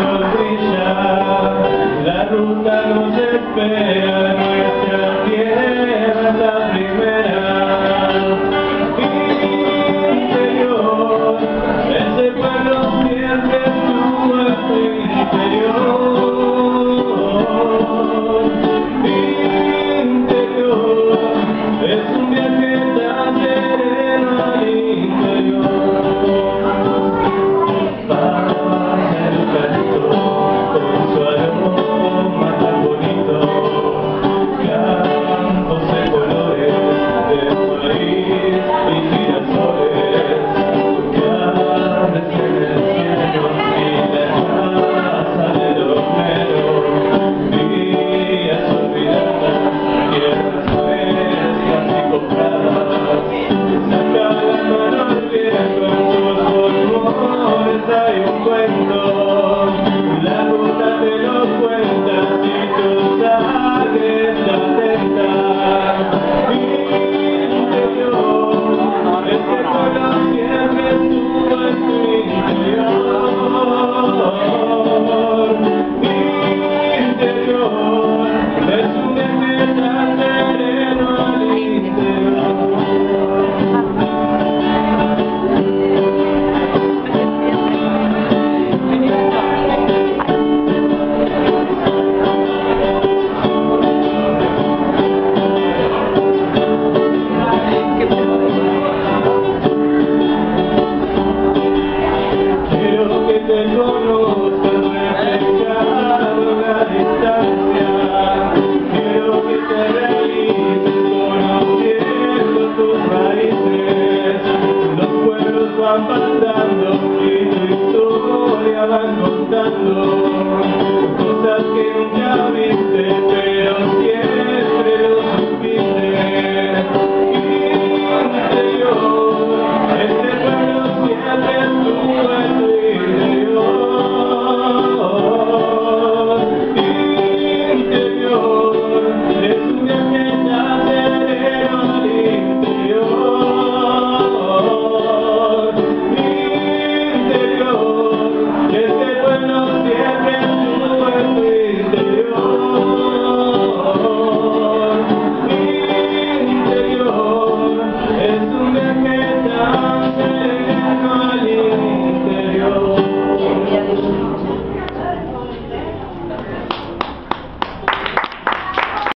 rodilla, la ruta nos espera, nuestra tierra. te conoce reflejado la distancia quiero que te realices conociendo tus raíces los pueblos van pasando y tu historia van contando cosas que nunca viste